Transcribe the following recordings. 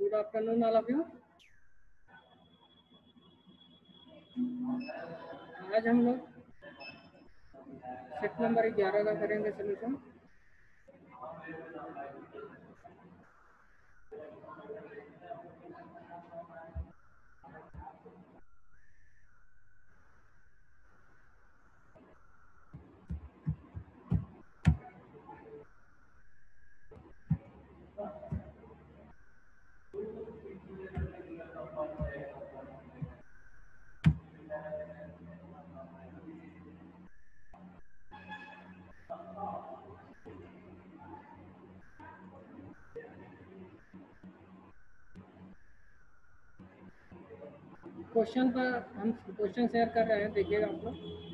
Good afternoon all of you आज हम लोग सेट नंबर ग्यारह का करेंगे सोल्यूशन क्वेश्चन पर हम क्वेश्चन शेयर कर रहे हैं देखिएगा आप लोग।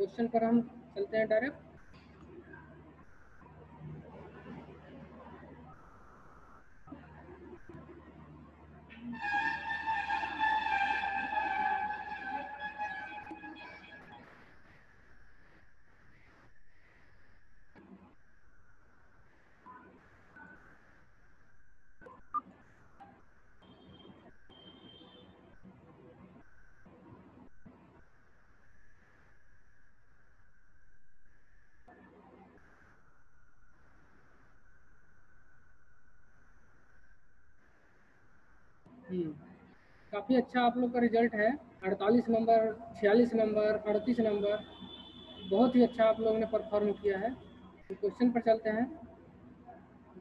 क्वेश्चन पर हम चलते हैं डायरेक्ट। काफ़ी अच्छा आप लोग का रिज़ल्ट है। अड़तालीस नंबर छियालीस नंबर अड़तीस नंबर बहुत ही अच्छा आप लोगों ने परफॉर्म किया है। क्वेश्चन पर चलते हैं।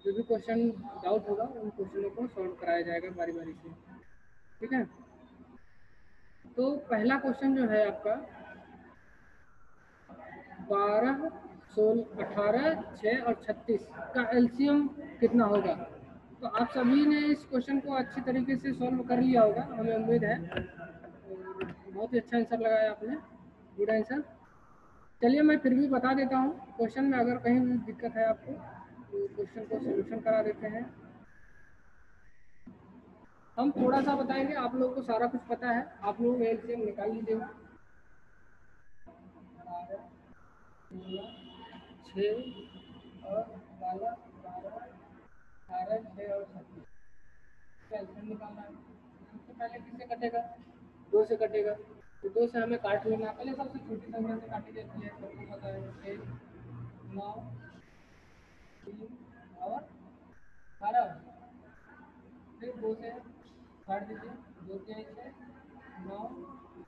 जो भी क्वेश्चन डाउट होगा, उन क्वेश्चनों को सॉल्व कराया जाएगा बारी बारी से। ठीक है? तो पहला क्वेश्चन जो है आपका, बारह, सोलह, अठारह छः और छत्तीस का एलसीएम कितना होगा? तो आप सभी ने इस क्वेश्चन को अच्छी तरीके से सॉल्व कर लिया होगा, हमें उम्मीद है। बहुत ही अच्छा आंसर लगाया आपने। गुड आंसर चलिए मैं फिर भी बता देता हूँ क्वेश्चन में अगर कहीं भी दिक्कत है आपको तो क्वेश्चन को सोल्यूशन करा देते हैं। हम थोड़ा सा बताएँगे, आप लोगों को सारा कुछ पता है। आप लोग एल से निकाल लीजिए। छः और बारह। दो से कटेगा। तो दो से हमें काट लेना पहले सबसे छोटी संख्या से काटी जाती है। सबको पता है। छः नौ, तीन और अठारह फिर दो से काट दीजिए। दो के छः नौ,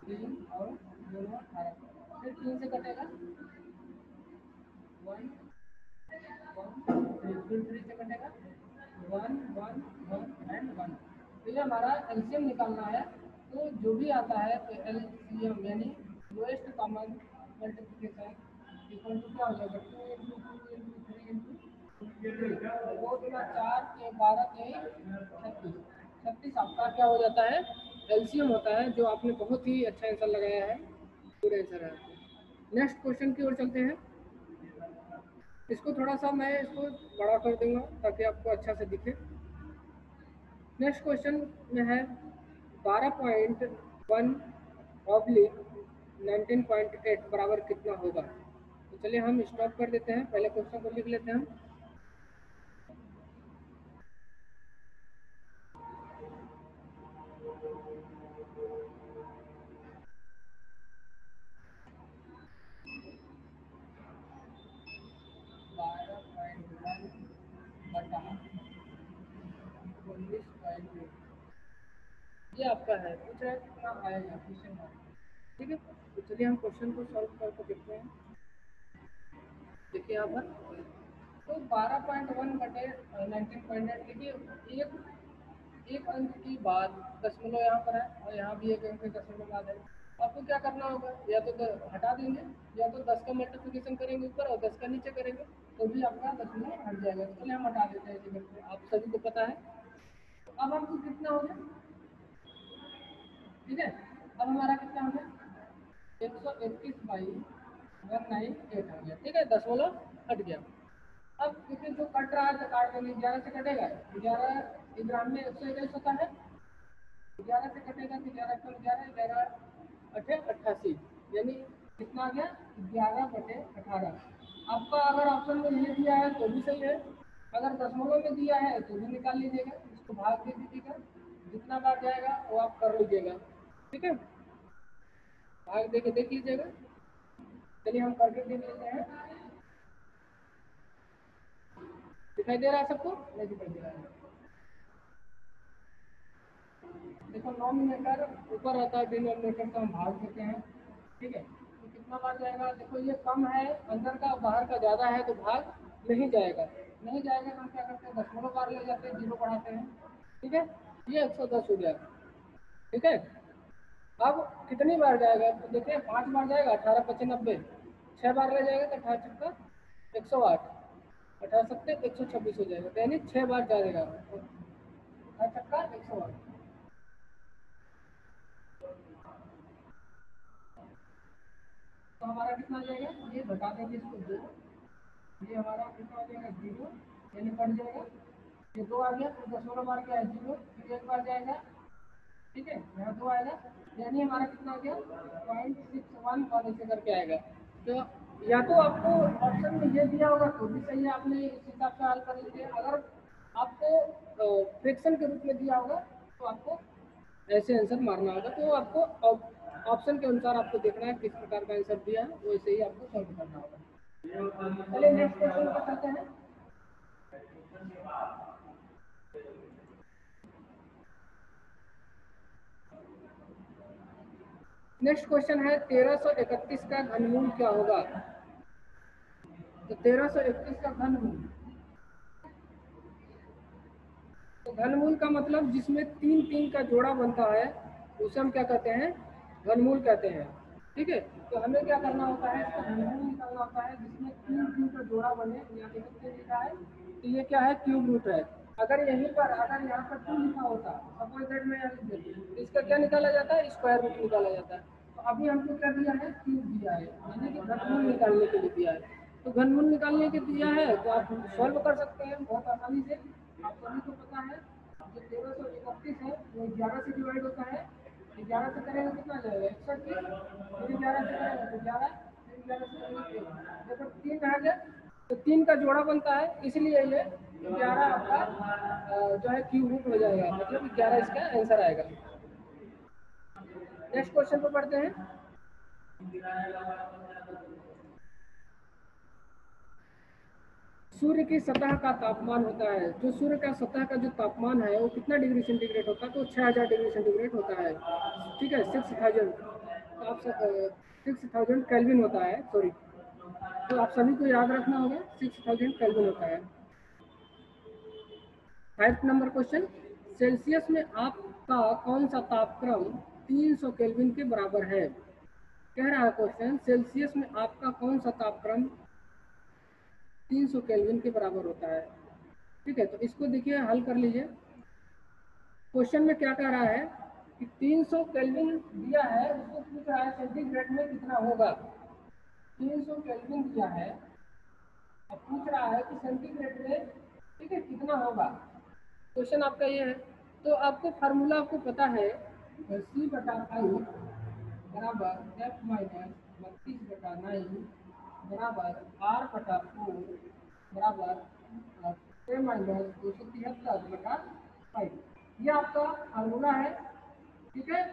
तीन और दोनों अठारह। फिर तीन से कटेगा। वन थ्री फिर थ्री से कटेगा one one one and one तो ये हमारा एलसीएम निकालना है तो जो भी आता है तो एलसीएम यानी lowest common multiplication equal to क्या हो जाएगा? Two into two into three into दो गुना चार के बारह के छत्तीस। छत्तीस आपका क्या हो जाता है? एलसीएम होता है, जो आपने बहुत ही अच्छा आंसर लगाया है। पूरे आंसर है। नेक्स्ट क्वेश्चन की ओर चलते हैं। इसको थोड़ा सा मैं इसको बड़ा कर दूँगा ताकि आपको अच्छा से दिखे। नेक्स्ट क्वेश्चन में है, बारह point one oblique nineteen point eight बराबर कितना होगा? तो चलिए हम स्टॉप कर देते हैं, पहले क्वेश्चन को लिख लेते हैं। ये आपका है। पूछ रहा है कितना आएगा क्वेश्चन ठीक है? तो चलिए हम क्वेश्चन को सॉल्व करके देखते हैं। देखिए यहाँ पर। तो 12.1 बटे नाइनटीन पॉइंट एट देखिए, एक एक अंक की बाद दशमलव यहाँ पर है और यहाँ भी एक अंक दशमलव बाद है। आपको क्या करना होगा? या तो हटा देंगे, या तो दस का मल्टीप्लिकेशन करेंगे ऊपर और दस का नीचे करेंगे तो भी आपका दशमलव हट जाएगा। तो चलिए हम हटा देते हैं। आप सभी को पता है। तो अब हमको कितना हो गया? ठीक है? अब हमारा कितना हो गया? एक सौ इक्कीस बाई वन नाइन एट हो गया। ठीक है? दशमलव हट गया। अब क्योंकि जो कट रहा है तो काट देंगे। ग्यारह से कटेगा। ग्यारह ग्राम में एक सौ इक्कीस होता है। ग्यारह से कटेगा तो ग्यारह कम ग्यारह ग्यारह अठे अट्ठासी। यानी कितना आ गया? ग्यारह बटे अठारह। आपका अगर ऑप्शन में ये दिया है तो भी सही है। अगर दशमलव में दिया है तो भी निकाल लीजिएगा। इसको भाग दे दीजिएगा। जितना बार जाएगा, वो आप कर लीजिएगा। ठीक है? भाग दे के देख लीजिएगा। चलिए, हम करके देख लेते हैं। दिखाई दे रहा है सबको? नहीं दिखाई दे रहा है। देखो नॉमिनेटर ऊपर रहता है डिनोमिनेटर को हम भाग देते हैं। ठीक है? तो कितना बार जाएगा? देखो, ये कम है, अंदर का, बाहर का ज़्यादा है तो भाग नहीं जाएगा। नहीं जाएगा तो हम क्या करते हैं? दशमलव बार ले जाते हैं, ज़ीरो बढ़ाते हैं। ठीक है? ये एक सौ दस हो जाएगा ठीक है? अब कितनी बार जाएगा? तो देखिए, पाँच बार जाएगा, अठारह, पच्चीस, नब्बे। छः बार रह जाएगा तो अठारह छक्का एक सौ आठ। अठारह सत्ते एक सौ छब्बीस हो जाएगा। तो यानी छः बार जाएगा अठारह छक्का एक सौ आठ। तो हमारा कितना जाएगा? ये घटा देंगे इसको दो। ये हमारा कितना जाएगा? ज़ीरो। यानी कट जाएगा। ये दो आ गया तो दसों बार क्या है ज़ीरो। फिर एक बार जाएगा। ठीक है? दो आएगा यानी हमारा कितना गया? पॉइंट सिक्स वन करके आएगा। तो या तो आपको ऑप्शन में ये दिया होगा तो भी सही है। आपने इस हिसाब से हल कर लीजिए अगर आपको फ्रिक्शन के रूप में दिया होगा तो आपको ऐसे आंसर मारना होगा। तो आपको ऑप्शन के अनुसार आपको देखना है किस प्रकार का आंसर दिया है। वैसे ही आपको सॉल्व करना होगा। चलिए नेक्स्ट क्वेश्चन पर चलते हैं। नेक्स्ट क्वेश्चन है 1331 का घनमूल क्या होगा? तो 1331 का घनमूल। तो घनमूल का मतलब जिसमें तीन तीन का जोड़ा बनता है, उसे हम क्या कहते हैं? घनमूल कहते हैं। ठीक है? तो हमें क्या करना होता है? इसका घनमूल निकालना होता है, जिसमें तीन तीन का जोड़ा बने पे लिखा है? तो ये क्या है? क्यूब रूट है। अगर यहीं पर, अगर यहाँ पर टू लिखा होता? सपोज़ दैट में यहाँ लिख देती इसका क्या निकाला जाता है? स्क्वायर रूट निकाला जाता है। तो अभी हमको क्या दिया है? क्यूब दिया है। यानी कि घनमूल निकालने के लिए दिया है। तो घनमूल निकालने के दिया है तो आप सॉल्व कर सकते हैं बहुत आसानी से। आप सभी को पता है, जो तेरह सौ इकतीस है, वो ग्यारह से डिवाइड होता है। ग्यारह से करेंगे कितना जाएगा? इकसठ फिर ग्यारह से करेंगे तो ग्यारह। फिर ग्यारह से देखो, तीन आ गया तो तीन का जोड़ा बनता है, इसलिए ये ग्यारह आपका जो है क्यूब रूट हो जाएगा। मतलब ग्यारह इसका आंसर आएगा। नेक्स्ट क्वेश्चन पर पढ़ते हैं। सूर्य की सतह का तापमान होता है। जो सूर्य का सतह का जो तापमान है, वो कितना डिग्री सेंटीग्रेड होता है? तो छः हज़ार डिग्री सेंटीग्रेड होता है। ठीक है, सिक्स थाउज़ेंड तो आप सिक्स थाउज़ेंड कैलविन होता है, सॉरी। तो आप सभी को याद रखना होगा सिक्स थाउज़ेंड कैलविन होता है। फाइव नंबर क्वेश्चन सेल्सियस में आपका कौन सा तापक्रम 300 केल्विन के बराबर है? कह रहा है क्वेश्चन सेल्सियस में आपका कौन सा तापक्रम 300 केल्विन के बराबर होता है? ठीक है तो इसको देखिए, हल कर लीजिए। क्वेश्चन में क्या कह रहा है कि 300 केल्विन दिया है, उसको पूछ रहा है सेंटीग्रेड में कितना होगा? 300 केल्विन दिया है पूछ रहा है कि सेंटीग्रेड में, ठीक है, कितना होगा? क्वेश्चन आपका ये है। तो आपको फार्मूला आपको पता है सी बटा फाइव बराबर एफ़ माइनस बत्तीस बटा नाइन बराबर आर बटा फोर बराबर माइनस दो सौ तिहत्तर बटा फाइव ये आपका फार्मूला है, ठीक है?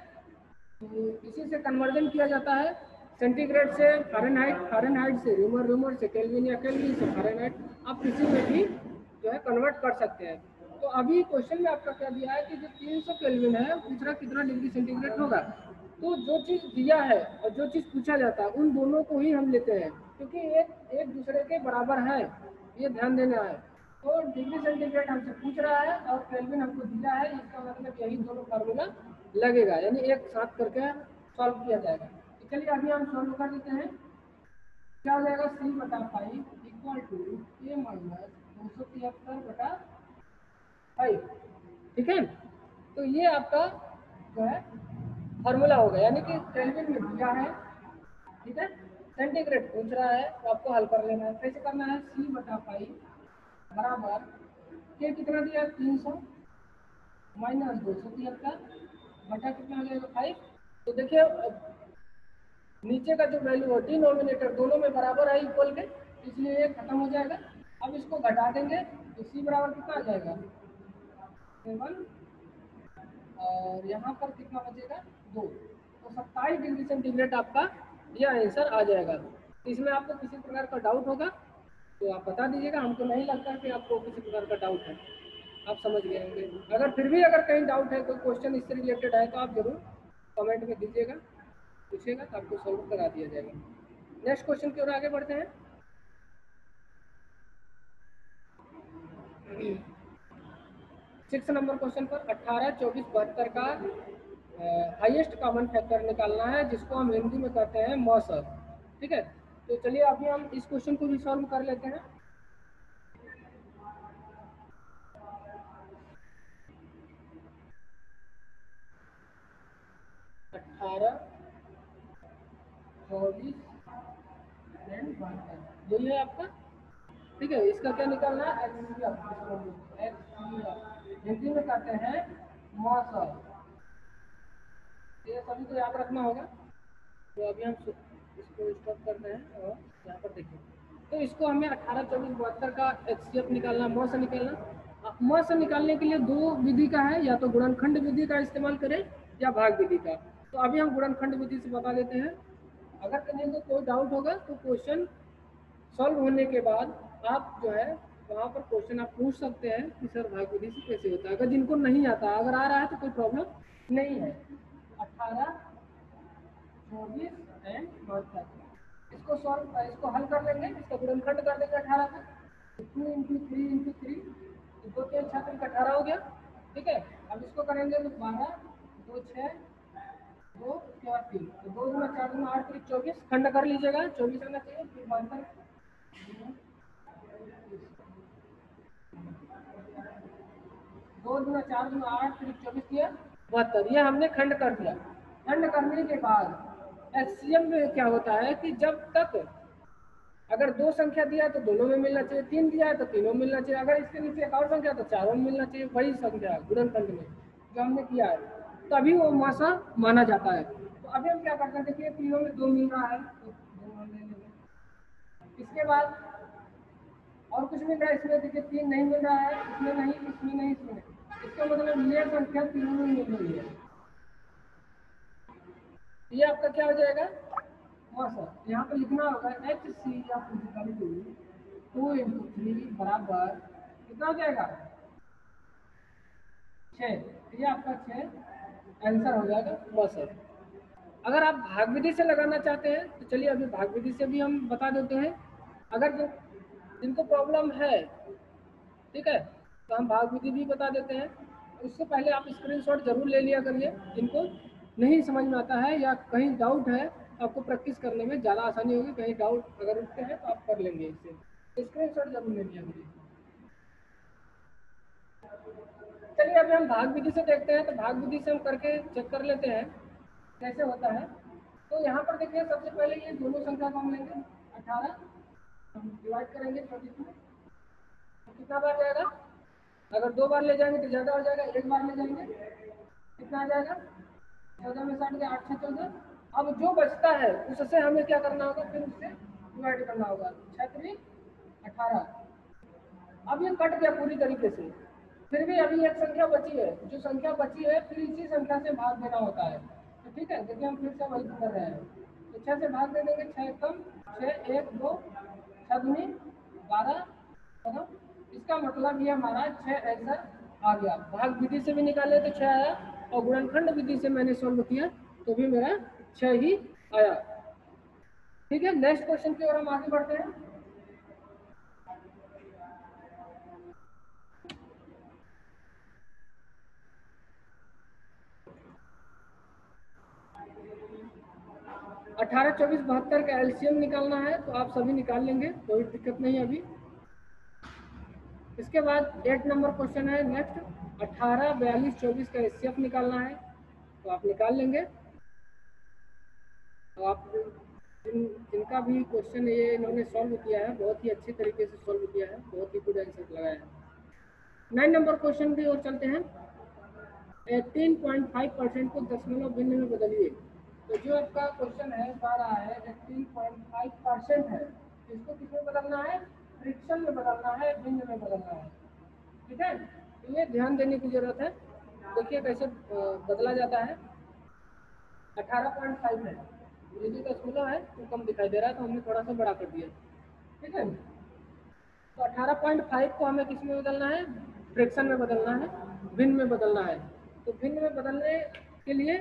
तो इसी से कन्वर्जन किया जाता है। सेंटीग्रेड से फारेनहाइट फारेनहाइट से रूमर रूमर से केल्विन या केल्विन से फारेनहाइट आप किसी में भी जो है कन्वर्ट कर सकते हैं। तो अभी क्वेश्चन में आपका क्या दिया है कि जो 300 केल्विन है दूसरा कितना डिग्री सेंटीग्रेड होगा? तो जो चीज़ दिया है और जो चीज़ पूछा जाता है, उन दोनों को ही हम लेते हैं, क्योंकि एक एक दूसरे के बराबर है, ये ध्यान देना है। तो डिग्री सेंटीग्रेड हमसे पूछ रहा है और केल्विन हमको दिया है, इसका मतलब यही दोनों फार्मूला लगेगा, यानी एक साथ करके सॉल्व किया जाएगा। चलिए अभी हम सॉल्व कर देते हैं। क्या हो जाएगा? सी बटा five equal to A minus दो सौ तिहत्तर बटा फाइव ठीक है? तो ये आपका जो है फार्मूला होगा यानी कि केल्विन में दिया है। ठीक है? सेंटीग्रेड पूछ रहा है तो आपको हल कर लेना है। कैसे करना है सी बटा फाइव बराबर के कितना दिया? तीन सौ माइनस दो सौ तिहत्तर। बटा कितना हो जाएगा? फाइव तो देखिए नीचे का जो वैल्यू है डिनोमिनेटर दोनों में बराबर है इक्वल के, इसलिए ये खत्म हो जाएगा। अब इसको घटा देंगे तो सी बराबर कितना आ जाएगा? सेवन और यहाँ पर कितना बचेगा? दो। तो सत्ताईस डिग्री सेंटीग्रेड आपका यह आंसर आ जाएगा। इसमें आपको किसी प्रकार का डाउट होगा तो आप बता दीजिएगा, हमको नहीं लगता कि आपको किसी प्रकार का डाउट है। आप समझ गए होंगे। अगर फिर भी अगर कहीं डाउट है, कोई क्वेश्चन इससे रिलेटेड है तो आप ज़रूर कमेंट में दीजिएगा। पूछिएगा तो आपको सॉल्व करा दिया जाएगा। नेक्स्ट क्वेश्चन की ओर आगे बढ़ते हैं। सिक्स नंबर क्वेश्चन पर अट्ठारह चौबीस, बहत्तर का हाईएस्ट कॉमन फैक्टर निकालना है, जिसको हम हिंदी में कहते हैं मौसम। ठीक है? तो चलिए अभी हम इस क्वेश्चन को भी सॉल्व कर लेते हैं। अठारह चौबीस एंड बहत्तर यही है आपका? ठीक है, इसका क्या निकालना है? एक्स एक्स हिंदी में कहते हैं मौसम। ये सभी को याद रखना होगा। तो अभी हम इसको स्टॉप करते हैं और यहाँ पर देखिए तो इसको हमें अठारह, चौबीस, बहत्तर का एच सी एफ़ निकालना मौ से निकालना मौ से निकालने के लिए दो विधि का है, या तो गुणनखंड विधि का इस्तेमाल करें या भाग विधि का। तो अभी हम गुणनखंड विधि से बता देते हैं। अगर कहीं को कोई डाउट होगा तो क्वेश्चन सॉल्व होने के बाद आप जो है, वहाँ पर क्वेश्चन आप पूछ सकते हैं कि सर भाग विधि से कैसे होता है। अगर जिनको नहीं आता, अगर आ रहा है तो कोई प्रॉब्लम नहीं है। अठारह, चौबीस एंड इसको सॉल्व इसको हल कर लेंगे, इसका गुणनखंड कर देंगे अठारह का two into three into three दो तीन छः तीन अठारह हो गया। ठीक है? अब इसको करेंगे तो बारह, दो छः दो बाद तीन तो दो चार आठ तीन चौबीस, खंड कर लीजिएगा, चौबीस आना चाहिए फिर बहत्तर दो चार आठ फिर चौबीस किया? बहत्तर हमने खंड कर दिया। खंड करने के बाद एचसीएम में क्या होता है कि जब तक अगर दो संख्या दिया है तो दोनों में मिलना चाहिए, तीन दिया है तो तीनों में मिलना चाहिए, अगर इसके नीचे एक और संख्या तो चारों में मिलना चाहिए, वही संख्या गुणनखंड में, जो हमने किया है। तभी वो मासा माना जाता है। तो अभी हम क्या करते हैं, देखिए, तीनों में दो मिल रहा है तो इसके बाद और कुछ मिल रहा है, इसमें देखिए, तीन नहीं मिल रहा है, इसमें नहीं इसमें नहीं इसमें। इसका मतलब ये संख्या तीनों में मिल रही है। ये आपका क्या हो जाएगा? मौसम यहाँ पर लिखना होगा एच सी या physical two two into three बराबर कितना हो जाएगा? छः ये आपका छः आंसर हो जाएगा मौसम अगर आप भाग विधि से लगाना चाहते हैं तो चलिए अभी भाग विधि से भी हम बता देते हैं। अगर जो जिनको प्रॉब्लम है, ठीक है तो हम भाग विधि भी बता देते हैं। उससे पहले आप स्क्रीनशॉट ज़रूर ले लिया करिए। जिनको नहीं समझ में आता है या कहीं डाउट है, आपको प्रैक्टिस करने में ज़्यादा आसानी होगी। कहीं डाउट अगर उठते हैं तो आप कर लेंगे इससे स्क्रीन ज़रूर ले लिया करिए। चलिए, अभी हम भाग विधि से देखते हैं तो भाग विधि से हम करके चेक कर लेते हैं, कैसे होता है। तो यहाँ पर देखिए, सबसे पहले ये दोनों संख्या को हम लेंगे, अठारह, हम डिवाइड करेंगे चौबीस में तो कितना बार जाएगा? अगर दो बार ले जाएँगे तो ज़्यादा हो जाएगा, एक बार ले जाएँगे, कितना आ जाएगा? चौदह में साठ गया, आठ छः चौदह। अब जो बचता है, उससे हमें क्या करना होगा? फिर उससे डिवाइड करना होगा छः अठारह। अब ये कट गया पूरी तरीके से। फिर भी अभी एक संख्या बची है। जो संख्या बची है, फिर इसी संख्या से भाग देना होता है। तो ठीक है, देखिए हम फिर से वही कर रहे हैं। तो छः से भाग दे देंगे छः कम छः एक, दो छः बारह इसका मतलब ये हमारा छः आंसर आ गया। भाग विधि से भी निकाले तो छः आया, और गुणनखंड विधि से मैंने सॉल्व किया तो भी मेरा छः ही आया। ठीक है नेक्स्ट क्वेश्चन की ओर हम आगे बढ़ते हैं। अठारह, चौबीस, बहत्तर का एलसीएम निकालना है तो आप सभी निकाल लेंगे, कोई दिक्कत नहीं अभी। इसके बाद एट नंबर क्वेश्चन है नेक्स्ट अठारह, बयालीस, चौबीस का एस निकालना है तो आप निकाल लेंगे। तो आप जिन, जिनका भी क्वेश्चन ये इन्होंने सॉल्व किया है, बहुत ही अच्छी तरीके से सॉल्व किया है, बहुत ही गुड आंसर लगाया है। नाइन नंबर क्वेश्चन की ओर चलते हैं। एटीन पॉइंट फाइव परसेंट को दशमलव भिन्न में बदलिए। तो जो आपका क्वेश्चन है बता रहा है एटीन पॉइंट फाइव परसेंट है। इसको किसमें बदलना है? फ्रिक्शन में बदलना है भिन्न में बदलना है। ठीक है? तो ये ध्यान देने की ज़रूरत है। देखिए कैसे बदला जाता है। अठारह पॉइंट फाइव है। ये का दशमलव है, वो कम दिखाई दे रहा है तो हमने थोड़ा सा बड़ा कर दिया। ठीक है? तो अठारह पॉइंट फाइव को हमें किसमें बदलना है? फ्रिक्शन में बदलना है भिन्न में बदलना है। तो भिन्न में बदलने के लिए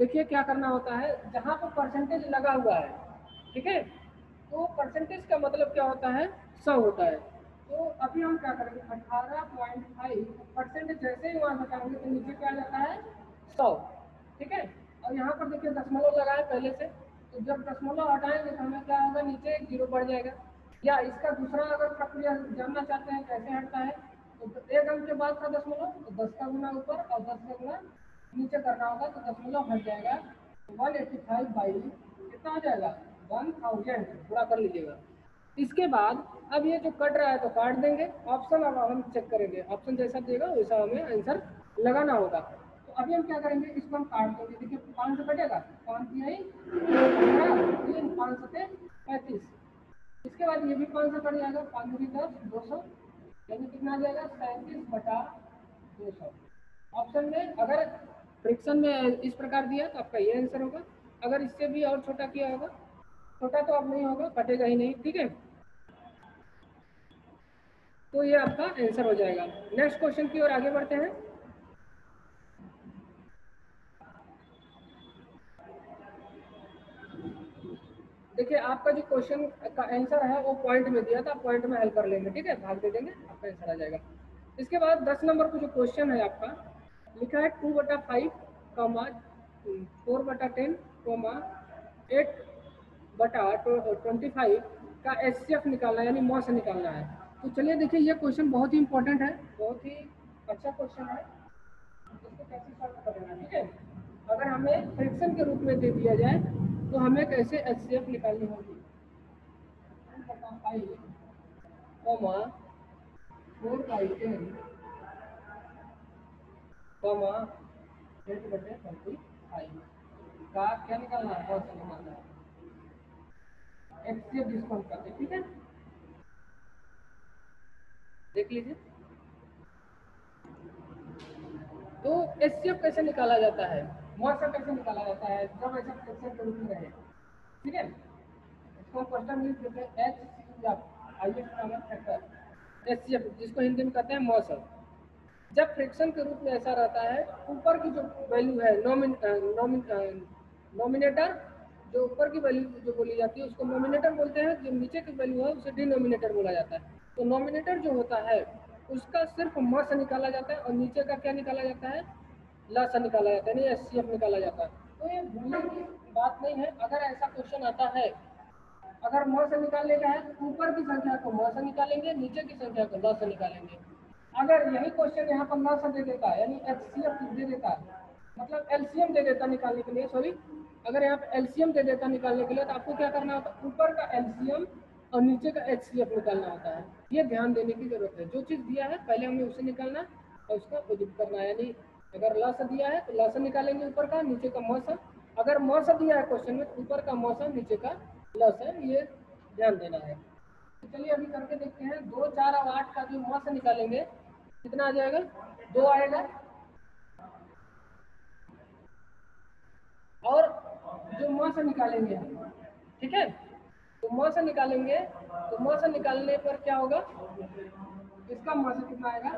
देखिए क्या करना होता है, जहाँ पर परसेंटेज लगा हुआ है, ठीक है? तो परसेंटेज का मतलब क्या होता है? सौ होता है। तो अभी हम क्या करेंगे? अठारह पॉइंट फाइव परसेंटेज जैसे ही वहाँ बताएँगे तो नीचे क्या जाता है? सौ, ठीक है? और यहाँ पर देखिए दशमलव लगा है पहले से। तो जब दशमलव हटाएँगे तो हमें क्या होगा? नीचे ज़ीरो बढ़ जाएगा। या इसका दूसरा अगर प्रक्रिया जानना चाहते हैं, कैसे हटता है? तो एक अंक के बाद का दशमलव तो दस का गुना ऊपर और दस का गुना नीचे करना होगा तो दशमलव हट जाएगा। वन एट्टी फाइव बाई कितना हो जाएगा? वन थाउज़ेंड पूरा कर लीजिएगा। इसके बाद, अब ये जो कट रहा है तो काट देंगे। ऑप्शन अब हम चेक करेंगे। ऑप्शन जैसा देगा, वैसा हमें आंसर लगाना होगा। तो अभी हम क्या करेंगे? इसको हम काट देंगे। देखिए, पाँच सौ कटेगा। पाँच दिया तीन पाँच सौ पैंतीस। इसके बाद ये भी पाँच सौ कट जाएगा। पाँच भी दस दो सौ। यानी कितना आ जाएगा? सैंतीस बटा दो सौ। ऑप्शन में अगर फ्रिक्शन में इस प्रकार दिया तो आपका ये आंसर होगा। अगर इससे भी और छोटा किया होगा, छोटा तो अब नहीं होगा, कटेगा ही नहीं, ठीक है? तो ये आपका आंसर हो जाएगा। नेक्स्ट क्वेश्चन की ओर आगे बढ़ते हैं। देखिए, आपका जो क्वेश्चन का आंसर है, वो पॉइंट में दिया था पॉइंट में हेल्प कर लेंगे, ठीक है? भाग दे देंगे, आपका आंसर आ जाएगा। इसके बाद दस नंबर का जो क्वेश्चन है आपका लिखा है टू बटा फाइव कॉमा फोर बटा टेन कॉमा एट बटा ट्वेंटी फाइव का एस सी एफ़ निकालना है, यानी मॉस निकालना है। तो चलिए देखिए, ये क्वेश्चन बहुत ही इंपॉर्टेंट है, बहुत ही अच्छा क्वेश्चन है। इसको कैसे सॉल्व करेंगे ठीक है? अगर हमें फ्रिक्शन के रूप में दे दिया जाए तो हमें कैसे एच सी निकालनी होगी? Four by ten comma eight बटे फाइव का क्या निकालना है? सा है एक्स डिस्काउंट करते ठीक है? देख लीजिए। तो एस कैसे निकाला जाता है? मौसा कैसे निकाला जाता है? जब ऐसा फ्रैक्शन रूप में? रहे ठीक है? इसको क्वेश्चन लिख देते हैं H C I S C F जिसको हिंदी में कहते हैं मौसम जब फ्रिक्शन के रूप में ऐसा रहता है, ऊपर की जो वैल्यू है नॉमिन नॉमिनेटर जो ऊपर की वैल्यू जो बोली जाती है, उसको नॉमिनेटर बोलते हैं, जो नीचे की वैल्यू है, उसे डिनोमिनेटर बोला जाता है। तो नॉमिनेटर जो होता है, उसका सिर्फ़ म से निकाला जाता है और नीचे का क्या निकाला जाता है? ल से निकाला जाता है एस निकाला जाता है। तो ये भूलने की बात नहीं है। अगर ऐसा क्वेश्चन आता है, अगर म से निकालने का है, ऊपर की संख्या को म से निकालेंगे, नीचे की संख्या को ल से निकालेंगे। अगर यही क्वेश्चन यहाँ पर न से दे देता है, यानी एच सी एफ़ दे देता है मतलब एलसीएम दे देता निकालने के लिए सॉरी अगर यहाँ पे एलसीएम दे देता निकालने के लिए तो आपको क्या करना होता है? ऊपर का एलसीएम और नीचे का एच सी एफ़ निकालना होता है। ये ध्यान देने की ज़रूरत है। जो चीज़ दिया है, पहले हमें उसे निकालना और उसका अपोजिट करना यानी अगर लस दिया है तो लस निकालेंगे ऊपर का, नीचे का मौसम। अगर मौसम दिया है क्वेश्चन में तो ऊपर का मौसम, नीचे का लस है ये ध्यान देना है। चलिए अभी करके देखते हैं। दो, चार और आठ का जो मौसम निकालेंगे। कितना आ जाएगा? दो आएगा। और जो म से निकालेंगे, ठीक है? तो म से निकालेंगे तो म से निकालने पर क्या होगा? इसका म से कितना आएगा?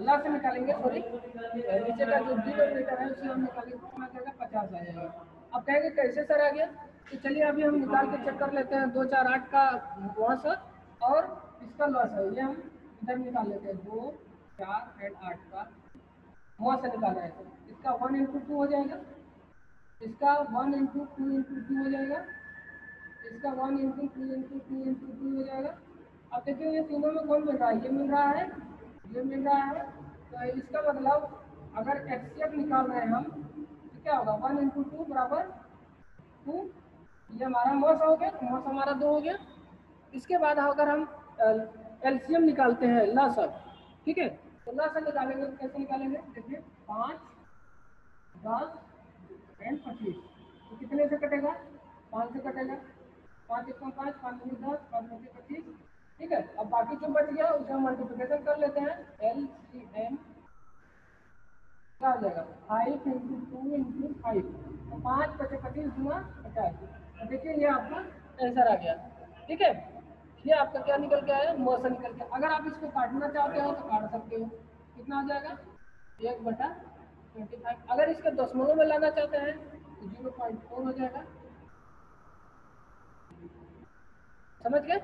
ला से निकालेंगे सॉरी नीचे का जो डिनोमिनेटर है, उसे हम निकालेंगे कितना जाएगा पचास आ जाएगा। अब कहेंगे कैसे सर आ गया? तो चलिए, अभी हम निकाल के चेक कर लेते हैं। दो चार आठ का लॉस और इसका लॉस है। ये हम इधर निकाल लेते हैं। दो चार एंड आठ का म से निकालना है। इसका वन इंटू टू हो जाएगा। इसका one into two into two हो जाएगा। इसका one into two into two into two हो जाएगा। अब देखिए, ये तीनों में कौन मिल रहा है? ये मिल रहा है, ये मिल रहा है। तो इसका मतलब अगर एक्स निकाल रहे हैं हम तो क्या होगा? वन इंटू टू बराबर टू ये हमारा मॉस हो गया, मॉस हमारा दो हो गया। इसके बाद अगर हम एलसीएम निकालते हैं लसअप ठीक है? तो लसअप निकालेंगे तो कैसे निकालेंगे? देखिए, पाँच, दस एंड पच्चीस। तो कितने से कटेगा? पाँच से कटेगा। पाँच एक पाँच पाँच में दस, पाँच में पच्चीस, ठीक है? अब बाकी जो बच गया, उसे हम मल्टीप्लिकेशन कर लेते हैं। एल सी एम क्या हो जाएगा five into two into five तो पाँच पचे पच्चीस गुना पचास। देखिए, ये आपका आंसर आ गया। ठीक है? ये आपका क्या निकल के आया? मौसम निकल के। अगर आप इसको काटना चाहते हो तो काट सकते हो। कितना हो जाएगा? एक बटा ट्वेंटी फाइव अगर इसके दशमलव में लाना चाहते हैं तो ज़ीरो पॉइंट फोर हो जाएगा। समझ गए?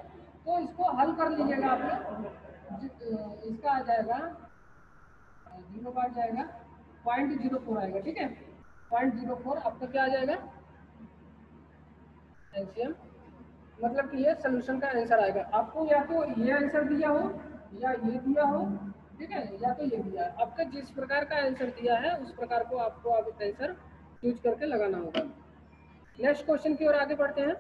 तो इसको हल कर लीजिएगा आप लोग। इसका आ जाएगा ज़ीरो आ जाएगा। पॉइंट ज़ीरो फोर आएगा, ठीक है? पॉइंट ज़ीरो फोर आपका क्या आ जाएगा? एलसीएम मतलब कि ये सोल्यूशन का आंसर आएगा। आपको या तो ये आंसर दिया हो, या ये दिया हो, ठीक है? या तो ये दिया। है आपका जिस प्रकार का आंसर दिया है, उस प्रकार को आपको अब आंसर यूज़ करके लगाना होगा। नेक्स्ट क्वेश्चन की ओर आगे बढ़ते हैं।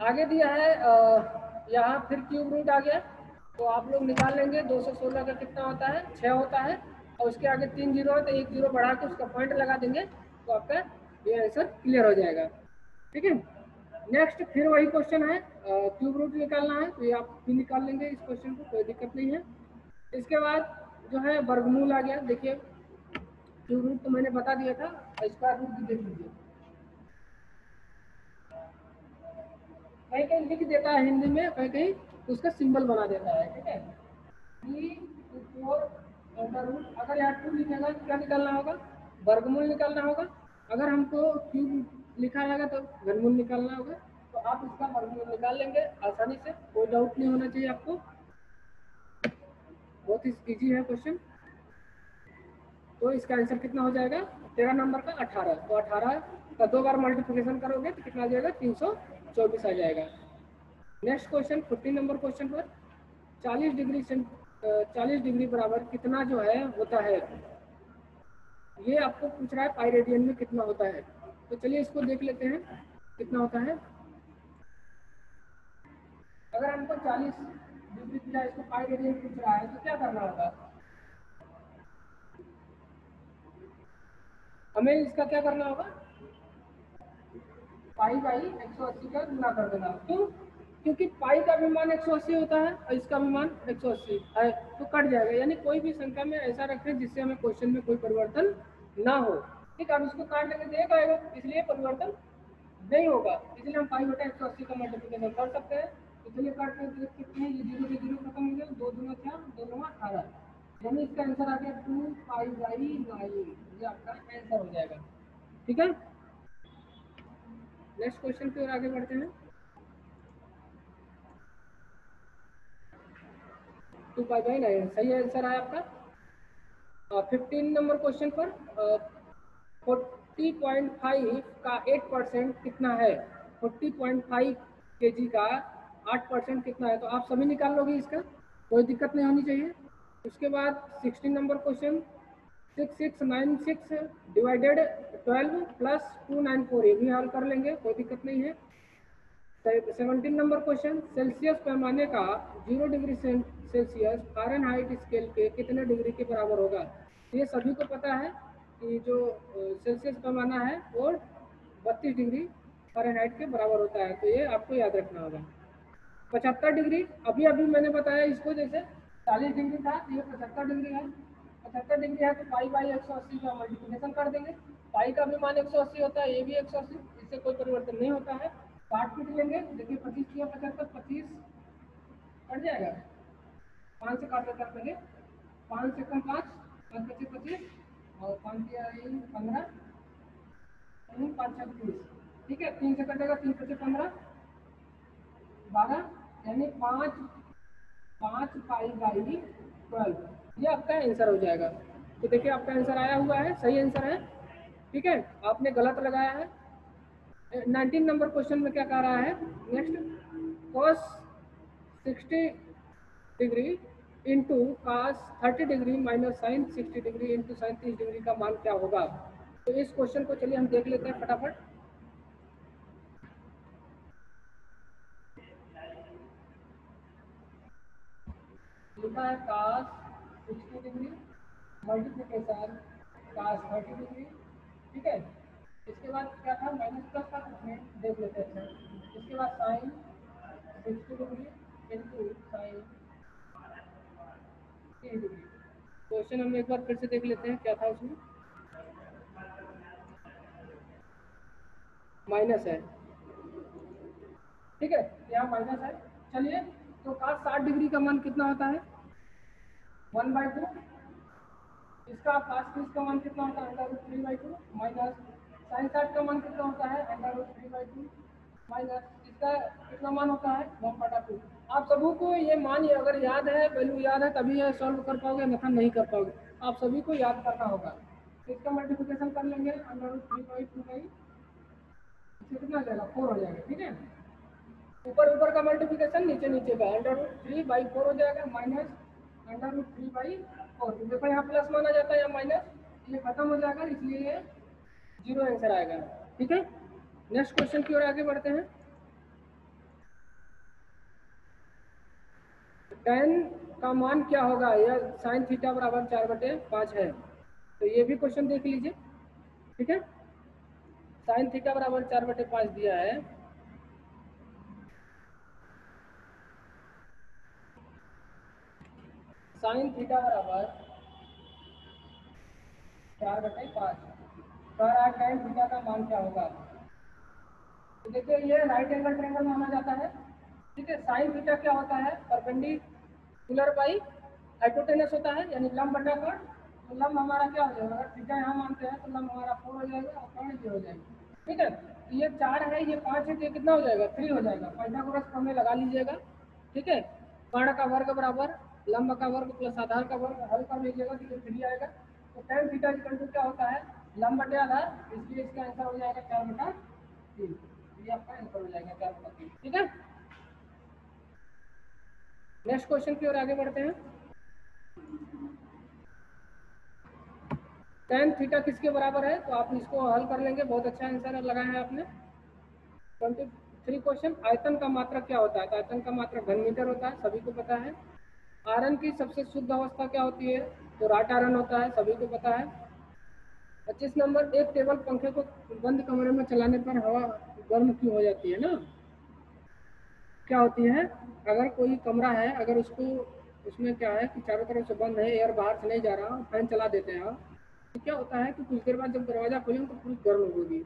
आगे दिया है यहाँ फिर क्यूब रूट आ गया। तो आप लोग निकाल लेंगे। 216 का कितना होता है? छः होता है। और उसके आगे तीन ज़ीरो है तो एक ज़ीरो बढ़ा के उसका पॉइंट लगा देंगे तो आपका ये आंसर क्लियर हो जाएगा। ठीक है? नेक्स्ट फिर वही क्वेश्चन है क्यूब रूट निकालना है तो ये आप भी निकाल लेंगे इस क्वेश्चन को, कोई दिक्कत नहीं है। इसके बाद जो है वर्गमूल आ गया। देखिए क्यूब रूट तो मैंने बता दिया था स्क्वायर रूट भी देख लीजिए। कहीं कहीं लिख देता है हिंदी में, कहीं कहीं उसका सिंबल बना देता है। ठीक है? Four root. अगर यहाँ टू लिखेगा तो क्या निकालना होगा? वर्गमूल निकालना होगा। अगर हमको क्यूब लिखा जाएगा तो वर्गमूल निकालना होगा। तो आप इसका वर्गमूल निकाल लेंगे आसानी से। कोई डाउट नहीं होना चाहिए आपको। बहुत ही ईजी है क्वेश्चन तो इसका आंसर कितना हो जाएगा? तेरह नंबर का अठारह। तो अठारह का दो बार मल्टीप्लिकेशन करोगे तो कितना आ जाएगा? तीन सौ चौबीस आ जाएगा। Next question fifteen number question पर। चालीस डिग्री चालीस डिग्री बराबर कितना जो है होता है? ये आपको पूछ रहा है, पाई रेडियन में कितना होता है? तो चलिए इसको देख लेते हैं, कितना होता है। अगर हमको चालीस डिग्री दिया इसको पाई रेडियन पूछ रहा है तो क्या करना होगा? हमें इसका क्या करना होगा? पाई बाई एक सौ अस्सी का गुना कर देना। क्यों? क्योंकि पाई का भी मान एक सौ अस्सी होता है और इसका भी मान एक सौ अस्सी है तो कट जाएगा। यानी कोई भी संख्या में ऐसा रखें जिससे हमें क्वेश्चन में कोई परिवर्तन ना हो। ठीक अब इसको काट लेंगे एक आएगा। इसलिए परिवर्तन नहीं होगा। इसलिए हम पाई बटा एक सौ अस्सी का मल्टीप्लीकेशन कर सकते हैं। चलिए काट कर देख सकते हैं, ये ज़ीरो से ज़ीरो खत्म हो गया। दो दोनों क्या दो दोनों अठारह यानी इसका आंसर आ गया टू पाई बाई नाइन ये आपका आंसर हो जाएगा। ठीक है? नेक्स्ट क्वेश्चन की ओर आगे बढ़ते हैं। टू पाई बाई नाइन सही आंसर है आपका। फिफ्टीन नंबर क्वेश्चन पर फोर्टी पॉइंट फाइव का एट परसेंट कितना है? फोर्टी पॉइंट फाइव के जी का आठ परसेंट कितना है? तो आप सभी निकाल लोगे इसका, कोई दिक्कत नहीं होनी चाहिए। उसके बाद sixteen number question six six nine six divided twelve plus two nine four ये भी हल कर लेंगे, कोई दिक्कत नहीं है। सेवनटीन नंबर क्वेश्चन सेल्सियस पैमाने का zero degree Celsius Fahrenheit scale के कितने डिग्री के बराबर होगा? ये सभी को पता है कि जो सेल्सियस पैमाना है वो बत्तीस डिग्री फारेन के बराबर होता है। तो ये आपको याद रखना होगा। पचहत्तर डिग्री अभी अभी मैंने बताया इसको, जैसे चालीस डिग्री था ये पचहत्तर डिग्री है। पचहत्तर डिग्री है तो पाई बाई एक सौ अस्सी का मल्टीप्लिकेशन कर देंगे। पाई का भी मान एक सौ अस्सी होता है, ये भी एक सौ अस्सी, इससे कोई परिवर्तन नहीं होता है। काट पीट लेंगे देखिए पच्चीस किया पचहत्तर पच्चीस कट जाएगा। पाँच से काट कर देंगे। पाँच से कम पाँच पाँच पच्चीस पच्चीस, और पाँच किया पंद्रह पाँच छः तीस। ठीक है, तीन से कटेगा तीन पच्चीस, पंद्रह, बारह, यानी पाँच पाँच पाई बाई ट्वेल्व। ये आपका आंसर हो जाएगा। तो देखिए, आपका आंसर आया हुआ है, सही आंसर है। ठीक है, आपने गलत लगाया है। नाइनटीन नंबर क्वेश्चन में क्या कह रहा है? Next cos sixty degree into cos thirty degree minus sine sixty degree into sine तीस डिग्री का मान क्या होगा? तो इस क्वेश्चन को चलिए हम देख लेते हैं फटाफट। लिखा है cos sixty degree multiplication cos thirty degree ठीक है? इसके बाद क्या था? माइनस प्लस का उसमें देख लेते हैं इसके बाद sine sixty degree into sine degree question हम एक बार फिर से देख लेते हैं, क्या था उसमें? माइनस है। ठीक है? यहाँ माइनस है। चलिए तो काश साठ डिग्री का मान कितना होता है? वन बाई टू इसका तीस का मान कितना होता है? Three by two minus sine साठ का मान कितना होता है? Under root three by two minus इसका कितना मान होता है? वन बटा टू आप सभी को ये मान अगर याद है, वैल्यू याद है, तभी ये सॉल्व कर पाओगे मतलब नहीं कर पाओगे। आप सभी को याद करना होगा। इसका मल्टीप्लिकेशन कर लेंगे under root three by two by कितना जाएगा? फोर हो जाएगा, ठीक है? ऊपर ऊपर का मल्टीप्लिकेशन नीचे नीचे का। Under root three by four हो जाएगा, minus under root three by four. देखो यहाँ प्लस माना जाता है या माइनस ये खत्म हो जाएगा, इसलिए ज़ीरो आंसर आएगा। ठीक है? नेक्स्ट क्वेश्चन की ओर आगे बढ़ते हैं। टेन का मान क्या होगा? यह साइन थीटा बराबर चार बटे पाँच है। तो ये भी क्वेश्चन देख लीजिए। ठीक है? साइन थीटा बराबर चार बटे पाँच दिया है। साइन थीटा बराबर चार बटे पाँच। कह रहा थीटा का मान क्या होगा? तो देखिए, ये राइट एंगल ट्रेंगल माना जाता है। ठीक है साइन थीटा क्या होता है? परपेंडिकुलर बाई हाइपोटेनस होता है, यानी लंब बटा कर्ण तो लंब हमारा क्या हो जाएगा? अगर थीटा यहाँ मानते हैं तो लंब हमारा फोर हो जाएगा और कर्ण ये हो जाएगा। ठीक है तो ये चार है, ये पाँच है तो ये कितना हो जाएगा? थ्री हो जाएगा। पाइथागोरस प्रमेय लगा लीजिएगा। ठीक है कर्ण का वर्ग बराबर, लंब का वर्ग प्लस आधार का वर्ग, हल कर लीजिएगा तो ये थ्री आएगा। तो टेन थीटा इक्वल टू क्या होता है? बटे आधार इसलिए इसका आंसर हो जाएगा चार बटा? तीन। ये आपका आंसर हो जाएगा चार बटा तीन। ठीक है? नेक्स्ट क्वेश्चन की ओर आगे बढ़ते हैं। टेन थीटा किसके बराबर है? तो आप इसको हल कर लेंगे। बहुत अच्छा आंसर लगाया है आपने। ट्वेंटी थ्री क्वेश्चन आयतन का मात्रक क्या होता है? तो आयतन का मात्रक घन मीटर होता है, सभी को पता है। आयरन की सबसे शुद्ध अवस्था क्या होती है? तो राट आयरन होता है, सभी को पता है। पच्चीस नंबर, एक टेबल पंखे को बंद कमरे में चलाने पर हवा गर्म क्यों हो जाती है ना? क्या होती है? अगर कोई कमरा है, अगर उसको, उसमें क्या है कि चारों तरफ़ से बंद है, एयर बाहर से नहीं जा रहा, फ़ैन चला देते हैं आप तो क्या होता है कि कुछ देर बाद जब दरवाज़ा खोलेंगे तो पूरी गर्म होगी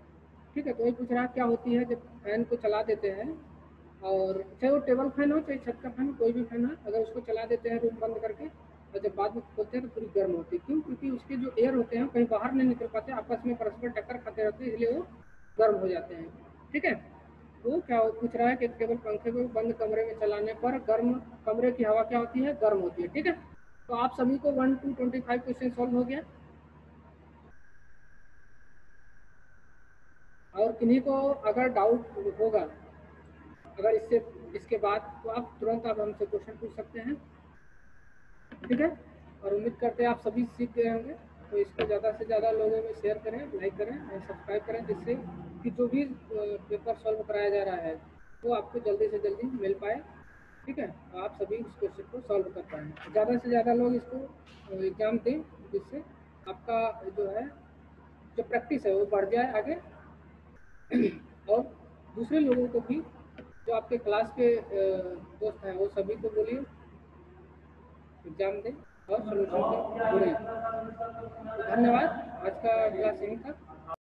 ठीक है तो वही पूछ रहा क्या होती है जब फ़ैन को चला देते हैं? और चाहे वो टेबल फ़ैन हो, चाहे छत का फ़ैन हो कोई भी फ़ैन हो, अगर उसको चला देते हैं रूम बंद करके और जब बाद में खोलते हैं तो पूरी गर्म होती है। क्यों? क्योंकि उसके जो एयर होते हैं कहीं बाहर नहीं निकल पाते, आपस में परस्पर टक्कर खाते रहते हैं, इसलिए वो गर्म हो जाते हैं। ठीक है? वो क्या पूछ रहा है कि केवल पंखे को बंद कमरे में चलाने पर गर्म कमरे की हवा क्या होती है? गर्म होती है। ठीक है? तो आप सभी को one two twenty five question solve हो गया। और किन्हीं को अगर डाउट होगा, अगर इससे, इसके बाद तो आप तुरंत आप हमसे क्वेश्चन पूछ सकते हैं। ठीक है? और उम्मीद करते हैं आप सभी सीख गए होंगे। तो इसको ज़्यादा से ज़्यादा लोगों में शेयर करें लाइक करें और सब्सक्राइब करें, जिससे कि जो भी पेपर सॉल्व कराया जा रहा है, वो आपको जल्दी से जल्दी मिल पाए। ठीक है? आप सभी इस क्वेश्चन को सॉल्व कर पाएँ। ज़्यादा से ज़्यादा लोग इसको एग्ज़ाम दें, जिससे आपका जो है, जो प्रैक्टिस है वो बढ़ जाए आगे। और दूसरे लोगों को भी, जो आपके क्लास के दोस्त हैं, वो सभी को बोलिए एग्ज़ाम दें और सोल्यूशन धन्यवाद। आज का क्लास यहीं था।